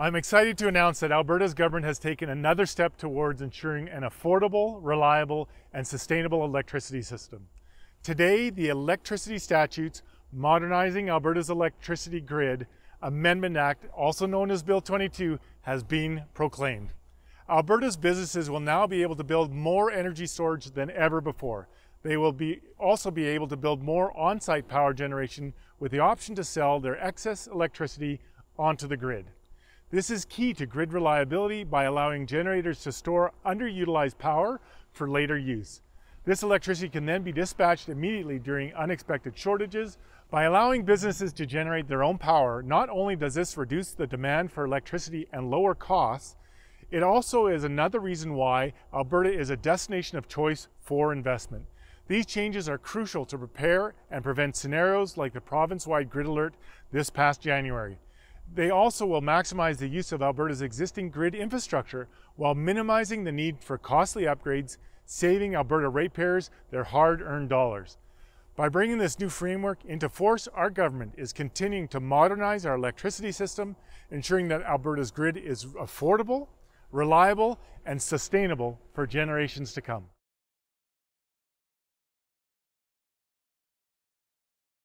I'm excited to announce that Alberta's government has taken another step towards ensuring an affordable, reliable, and sustainable electricity system. Today, the Electricity Statutes Modernizing Alberta's Electricity Grid Amendment Act, also known as Bill 22, has been proclaimed. Alberta's businesses will now be able to build more energy storage than ever before. They will be also be able to build more on-site power generation with the option to sell their excess electricity onto the grid. This is key to grid reliability by allowing generators to store underutilized power for later use. This electricity can then be dispatched immediately during unexpected shortages. By allowing businesses to generate their own power, not only does this reduce the demand for electricity and lower costs, it also is another reason why Alberta is a destination of choice for investment. These changes are crucial to prepare and prevent scenarios like the province-wide grid alert this past January. They also will maximize the use of Alberta's existing grid infrastructure while minimizing the need for costly upgrades, saving Alberta ratepayers their hard-earned dollars. By bringing this new framework into force, our government is continuing to modernize our electricity system, ensuring that Alberta's grid is affordable, reliable, and sustainable for generations to come.